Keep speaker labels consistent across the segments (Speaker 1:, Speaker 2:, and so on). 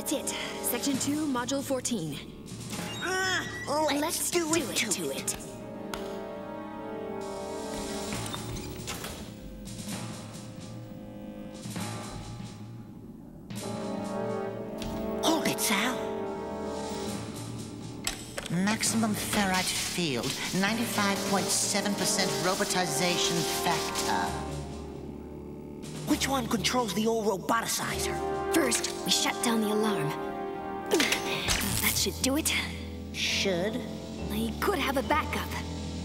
Speaker 1: That's it. Section 2, Module 14.
Speaker 2: Uh, let's,
Speaker 1: Let's
Speaker 2: do,
Speaker 1: do
Speaker 2: it,
Speaker 1: it
Speaker 2: to
Speaker 1: to
Speaker 2: it. Hold it, Sal.
Speaker 3: Maximum ferrite field, 95.7% robotization factor.
Speaker 2: Which one controls the old roboticizer?
Speaker 1: First, we shut down the alarm. That should do it.
Speaker 2: Should.
Speaker 1: I could have a backup.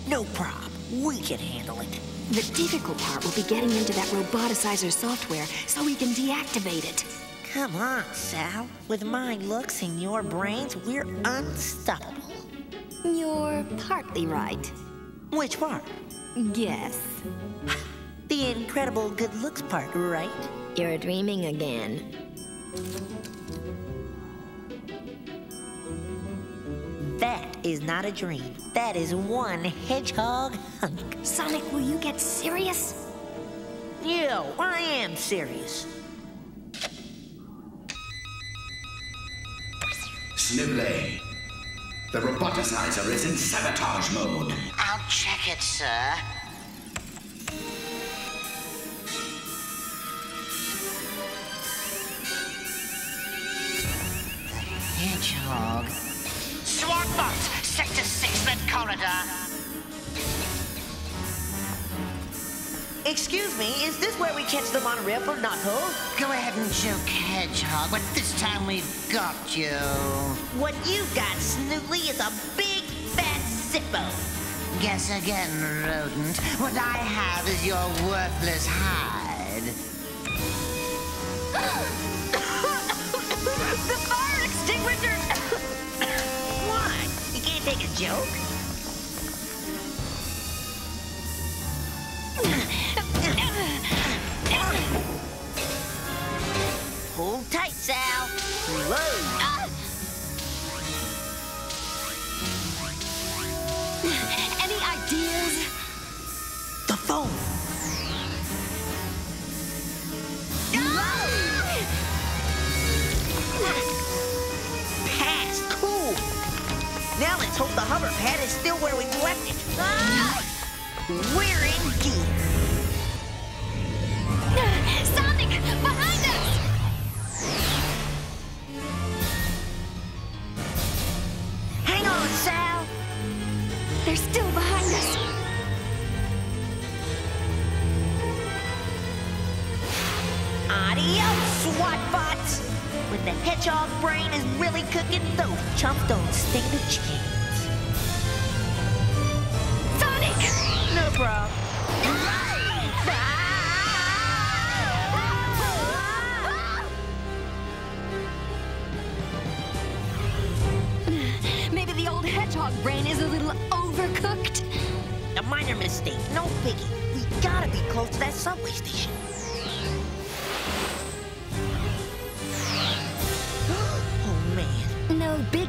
Speaker 2: No prob. We can handle it.
Speaker 1: The difficult part will be getting into that roboticizer software so we can deactivate it.
Speaker 2: Come on, Sal. With my looks and your brains, we're unstoppable.
Speaker 1: You're partly right.
Speaker 2: Which part?
Speaker 1: Yes.
Speaker 2: The incredible good looks part, right?
Speaker 1: You're dreaming again.
Speaker 2: That is not a dream. That is one hedgehog hunk.
Speaker 1: Sonic, will you get serious?
Speaker 2: Yo, I am serious.
Speaker 4: Snively. The roboticizer is in sabotage mode.
Speaker 3: I'll check it, sir. Hedgehog. SWAT Swartbot, Sector 6, that corridor.
Speaker 2: Excuse me, is this where we catch the monorail for Knothole?
Speaker 3: Go ahead and joke, Hedgehog, but this time we've got you.
Speaker 2: What you got, Snootly, is a big fat Zippo.
Speaker 3: Guess again, rodent. What I have is your worthless hide.
Speaker 2: joke? Still where we left it. We're in gear.
Speaker 1: Sonic, behind us!
Speaker 2: Hang on, Sal.
Speaker 1: They're still behind us.
Speaker 2: Adios, SWAT bots! When the hedgehog brain is really cooking, those chumps don't stand a chance.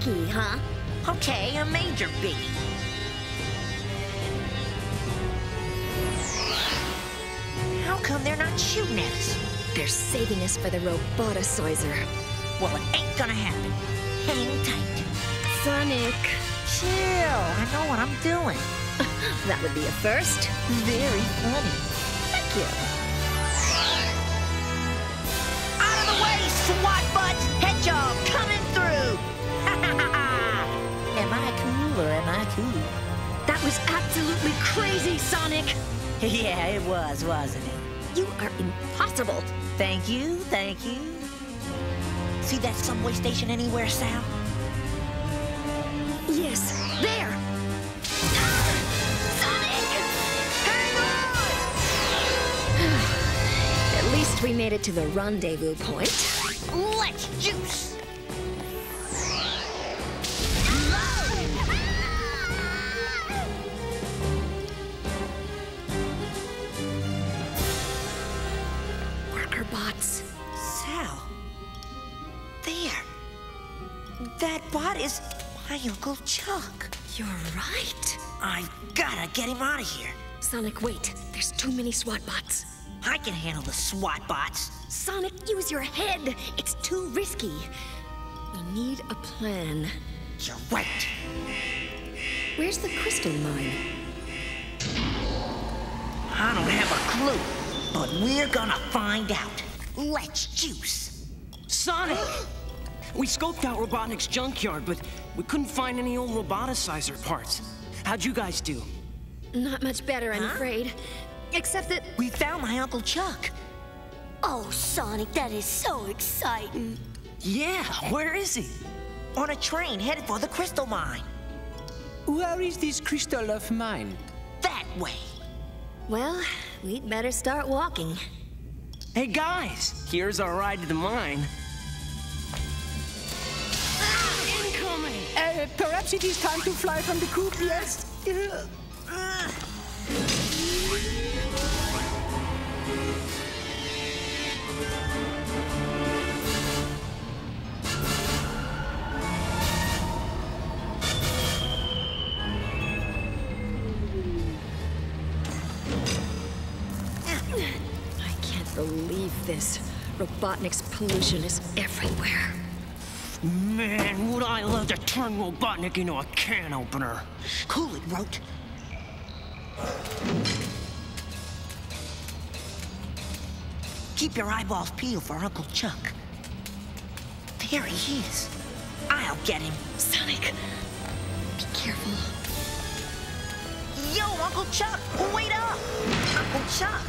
Speaker 1: Huh?
Speaker 2: Okay, a major biggie. How come they're not shooting at us?
Speaker 1: They're saving us for the roboticizer.
Speaker 2: Well, it ain't gonna happen. Hang tight.
Speaker 1: Sonic.
Speaker 2: Chill, I know what I'm doing.
Speaker 1: That would be a first.
Speaker 2: Very funny.
Speaker 1: Thank you. Was absolutely crazy, Sonic.
Speaker 2: yeah, it was, wasn't it?
Speaker 1: You are impossible.
Speaker 2: Thank you, thank you. See that subway station anywhere, Sal?
Speaker 1: Yes, there. Ah! Sonic! At least we made it to the rendezvous point.
Speaker 2: Let's juice! That bot is my Uncle Chuck.
Speaker 1: You're right.
Speaker 2: I gotta get him out of here.
Speaker 1: Sonic, wait. There's too many SWAT bots.
Speaker 2: I can handle the SWAT bots.
Speaker 1: Sonic, use your head. It's too risky. We need a plan.
Speaker 2: You're right.
Speaker 1: Where's the crystal mine?
Speaker 2: I don't have a clue, but we're gonna find out. Let's juice.
Speaker 5: Sonic! We scoped out Robotnik's junkyard, but we couldn't find any old roboticizer parts. How'd you guys do?
Speaker 1: Not much better, I'm afraid. Except that
Speaker 2: We found my Uncle Chuck.
Speaker 6: Oh, Sonic, that is so exciting.
Speaker 5: Yeah, where is he?
Speaker 2: On a train headed for the crystal mine.
Speaker 7: Where is this crystal of mine?
Speaker 2: That way.
Speaker 1: Well, we'd better start walking.
Speaker 5: Hey guys, here's our ride to the mine.
Speaker 7: Uh, perhaps it is time to fly from the coop, yes?
Speaker 1: I can't believe this. Robotnik's pollution is everywhere.
Speaker 5: Man, would I love to turn Robotnik into a can opener.
Speaker 2: Cool it, Rote. Keep your eyeballs peeled for Uncle Chuck. There he is. I'll get him.
Speaker 1: Sonic, be careful.
Speaker 2: Yo, Uncle Chuck, wait up! Uncle Chuck,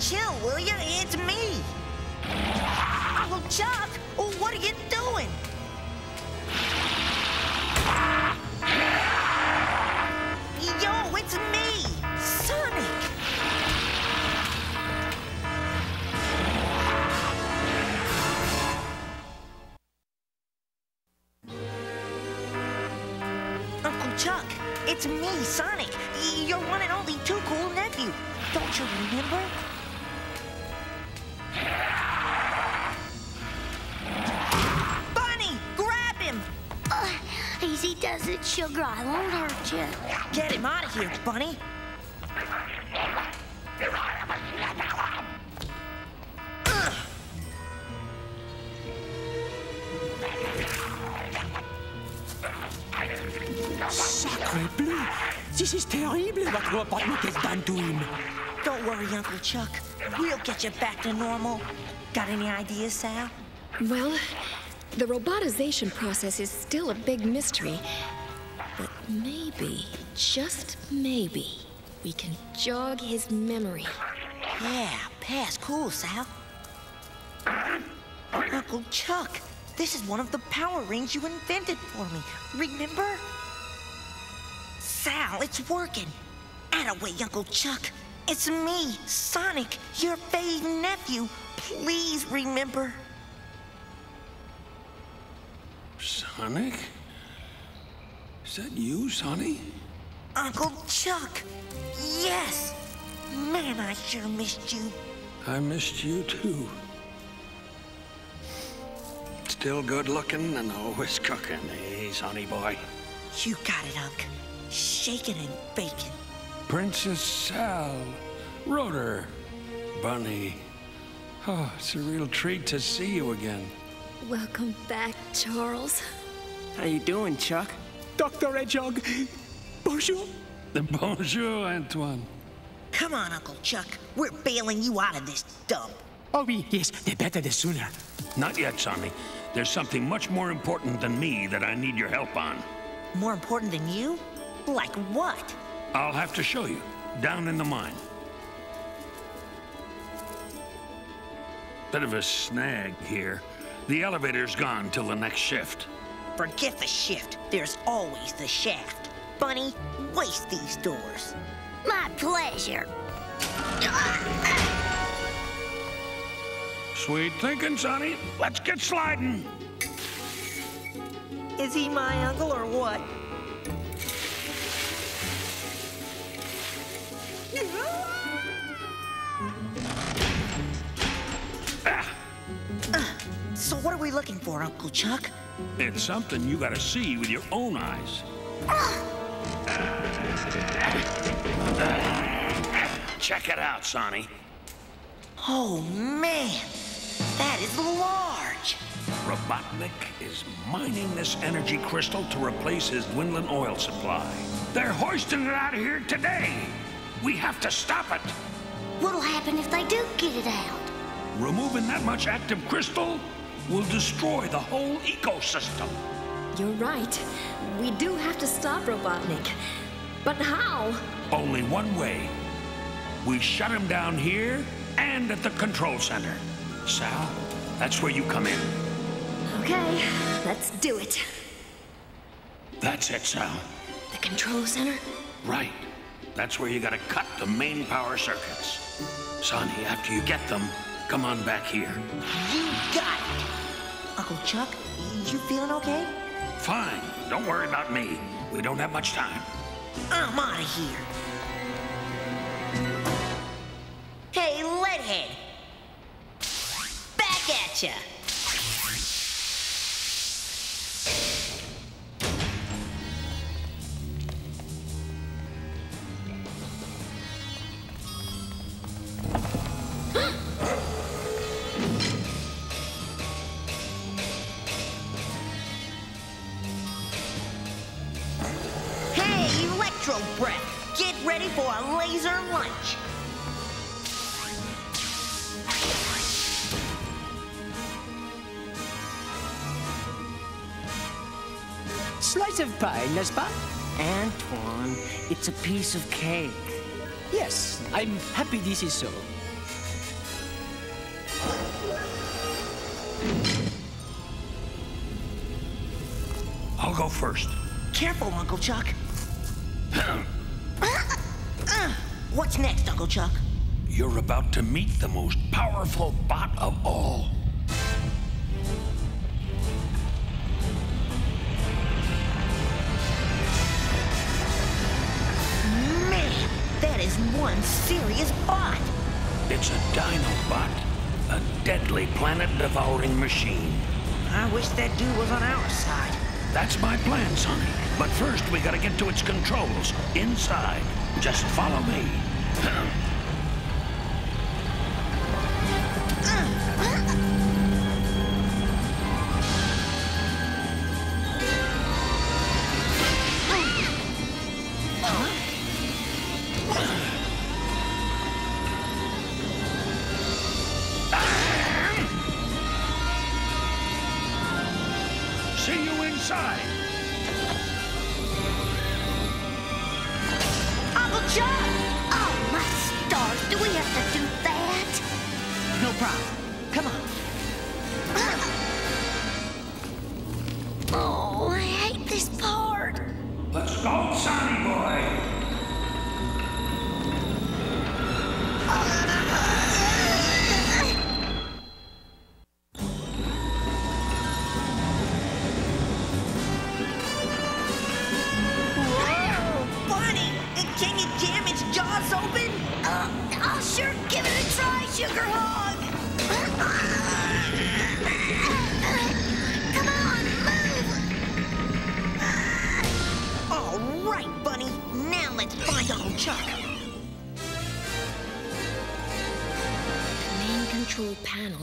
Speaker 2: chill, will you? It's me. Uncle Chuck, what are you doing? Chuck, it's me, Sonic. Your one and only too cool nephew. Don't you remember? Bunny, grab him!
Speaker 6: Uh, easy does it, sugar. I won't hurt you.
Speaker 2: Get him out of here, Bunny.
Speaker 7: This is terrible what Robotnik has done to him.
Speaker 2: Don't worry, Uncle Chuck. We'll get you back to normal. Got any ideas, Sal?
Speaker 1: Well, the robotization process is still a big mystery. But maybe, just maybe, we can jog his memory.
Speaker 2: Yeah, pass cool, Sal. Uncle Chuck, this is one of the power rings you invented for me. Remember? Sal, it's working. Attaway, Uncle Chuck. It's me, Sonic, your fave nephew. Please remember.
Speaker 8: Sonic? Is that you, Sonny?
Speaker 2: Uncle Chuck. Yes. Man, I sure missed you.
Speaker 8: I missed you too. Still good looking and always cooking, eh, Sonny boy?
Speaker 2: You got it, Unc. Shaking and baking.
Speaker 8: Princess Sal, Rotor, Bunny. Oh, it's a real treat to see you again.
Speaker 1: Welcome back, Charles.
Speaker 5: How you doing, Chuck?
Speaker 7: Dr. Hedgehog, bonjour.
Speaker 8: The bonjour, Antoine.
Speaker 2: Come on, Uncle Chuck. We're bailing you out of this dump.
Speaker 7: Oh, oui, yes, the better the sooner.
Speaker 8: Not yet, Sonny. There's something much more important than me that I need your help on.
Speaker 2: More important than you? Like what?
Speaker 8: I'll have to show you, down in the mine. Bit of a snag here. The elevator's gone till the next shift.
Speaker 2: Forget the shift. There's always the shaft. Bunny, waste these doors.
Speaker 6: My pleasure.
Speaker 8: Sweet thinking, Sonny. Let's get sliding.
Speaker 2: Is he my uncle or what? What are we looking for, Uncle Chuck?
Speaker 8: It's something you gotta see with your own eyes. Check it out, Sonny.
Speaker 2: Oh, man. That is large.
Speaker 8: Robotnik is mining this energy crystal to replace his dwindling oil supply. They're hoisting it out of here today. We have to stop it.
Speaker 6: What'll happen if they do get it out?
Speaker 8: Removing that much active crystal will destroy the whole ecosystem.
Speaker 1: You're right. We do have to stop Robotnik. But how?
Speaker 8: Only one way. We shut him down here and at the control center. Sal, that's where you come in.
Speaker 1: Okay, let's do it.
Speaker 8: That's it, Sal.
Speaker 1: The control center?
Speaker 8: Right. That's where you gotta cut the main power circuits. Sonny, after you get them, come on back here.
Speaker 2: You got it. Uncle Chuck, you feeling okay?
Speaker 8: Fine. Don't worry about me. We don't have much time.
Speaker 2: I'm out of here. Hey, Leadhead. Back at ya. Electro Breath, get ready for a laser lunch.
Speaker 5: Slice of pie, n'est-ce pas? Antoine, it's a piece of cake. Yes, I'm happy this is so.
Speaker 8: I'll go first.
Speaker 2: Careful, Uncle Chuck. What's next, Uncle Chuck?
Speaker 8: You're about to meet the most powerful bot of all.
Speaker 2: Man, that is one serious bot.
Speaker 8: It's a Dinobot, a deadly planet-devouring machine.
Speaker 2: I wish that dude was on our side.
Speaker 8: That's my plan, Sonny. But first, we gotta get to its controls, inside. Just follow me. See you inside.
Speaker 2: Uncle
Speaker 6: Oh, my stars, do we have to do that?
Speaker 2: No problem.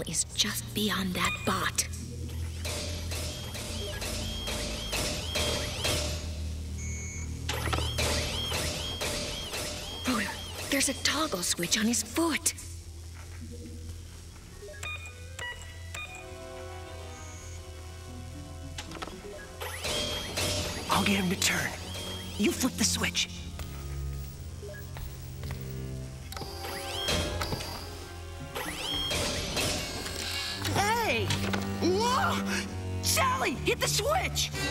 Speaker 1: Is just beyond that bot. Rotor, there's a toggle switch on his foot.
Speaker 5: I'll get him to turn. You flip the switch. Sally, hit the switch!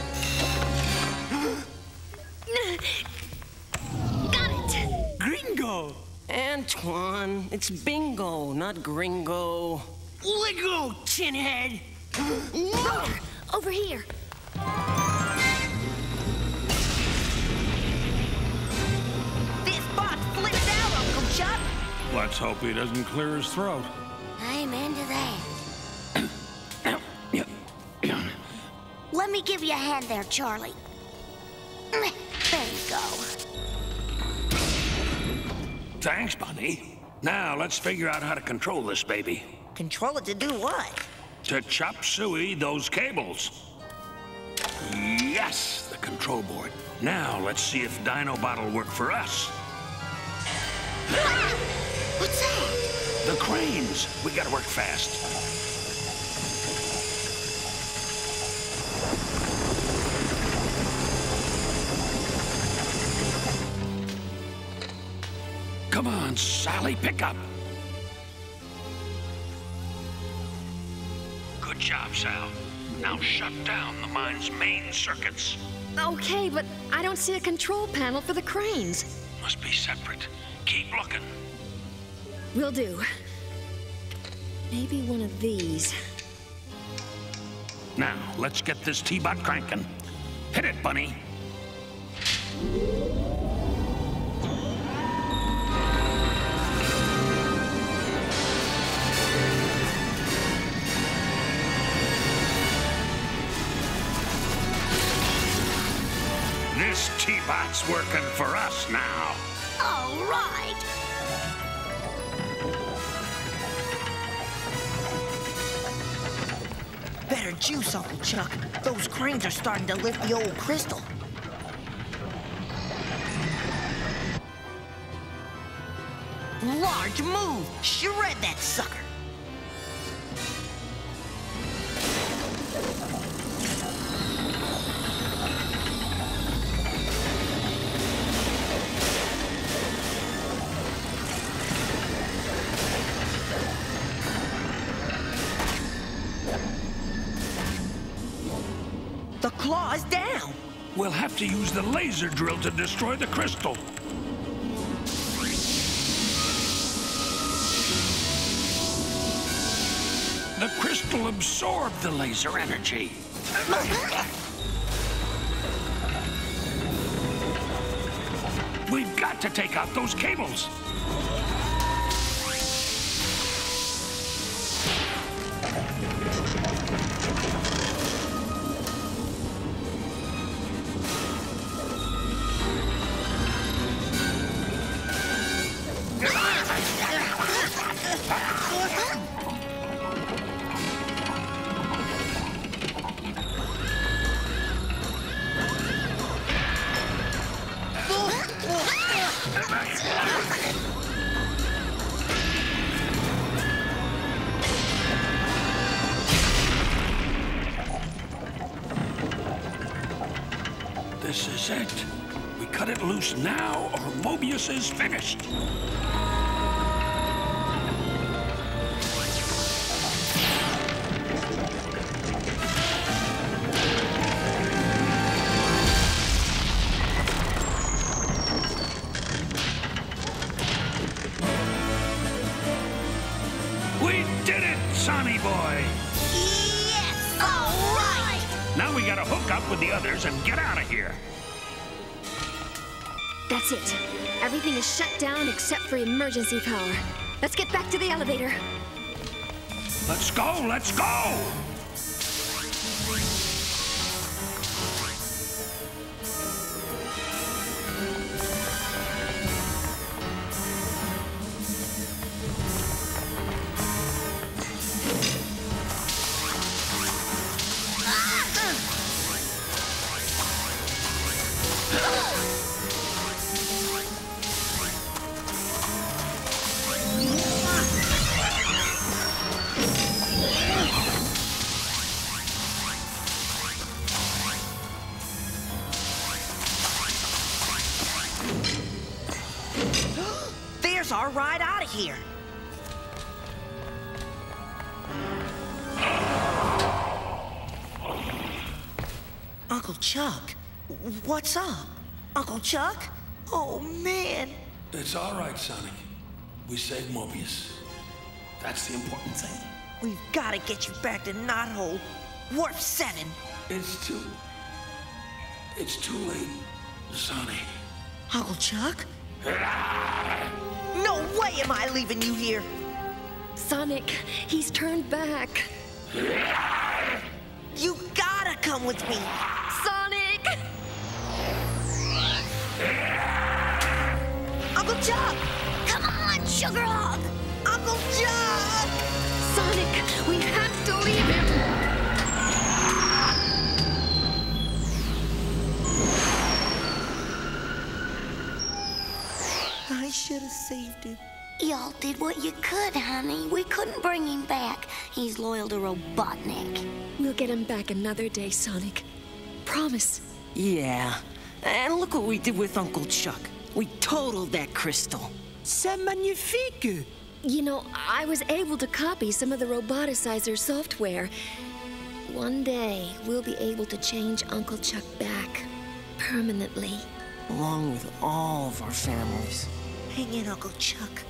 Speaker 1: Got it!
Speaker 5: Gringo! Antoine, it's bingo, not gringo. Let go, chinhead!
Speaker 1: Rotor, over here.
Speaker 2: This bot flipped out, Uncle Chuck.
Speaker 8: Let's hope he doesn't clear his throat.
Speaker 6: Hand there, Charlie. Mm, there you go.
Speaker 8: Thanks, Bunny. Now, let's figure out how to control this baby.
Speaker 2: Control it to do what?
Speaker 8: To chop suey those cables. Yes, the control board. Now, let's see if Dinobot will work for us. Ah!
Speaker 6: What's that?
Speaker 8: The cranes. We gotta work fast. Sally, pick up. Good job, Sal. Now shut down the mine's main circuits.
Speaker 1: Okay, but I don't see a control panel for the cranes.
Speaker 8: Must be separate. Keep looking.
Speaker 1: Will do. Maybe one of these.
Speaker 8: Now, let's get this T-Bot cranking. Hit it, Bunny. This working for us now.
Speaker 6: All right.
Speaker 2: Better juice, Uncle Chuck. Those cranes are starting to lift the old crystal. Large move! Shred that sucker! The
Speaker 8: laser drill to destroy the crystal. The crystal absorbed the laser energy. We've got to take out those cables. This is it. We cut it loose now, or Mobius is finished.
Speaker 1: Emergency power. Let's get back to the elevator.
Speaker 8: Let's go, let's go!
Speaker 2: Uncle Chuck, what's up? Uncle Chuck? Oh, man.
Speaker 8: It's all right, Sonic. We saved Mobius. That's the important thing.
Speaker 2: We've got to get you back to Knothole. Warp 7.
Speaker 8: It's too... It's too late, Sonic.
Speaker 2: Uncle Chuck? No way am I leaving you here.
Speaker 1: Sonic, he's turned back.
Speaker 2: You gotta come with me. Uncle Chuck, come
Speaker 6: sugar hog.
Speaker 2: Uncle Chuck!
Speaker 1: Sonic, we have to leave him!
Speaker 2: I should have saved him.
Speaker 6: Y'all did what you could, honey. We couldn't bring him back. He's loyal to Robotnik.
Speaker 1: We'll get him back another day, Sonic. Promise.
Speaker 5: Yeah. And look what we did with Uncle Chuck. We totaled that crystal.
Speaker 7: C'est magnifique!
Speaker 1: You know, I was able to copy some of the roboticizer software. One day, we'll be able to change Uncle Chuck back. Permanently.
Speaker 5: Along with all of our families.
Speaker 2: Hang in, Uncle Chuck.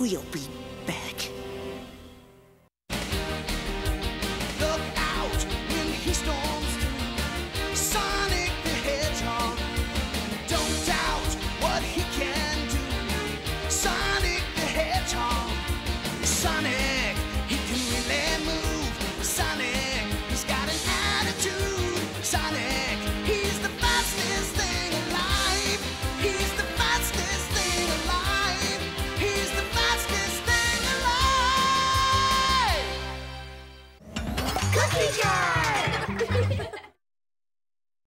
Speaker 2: We'll be back.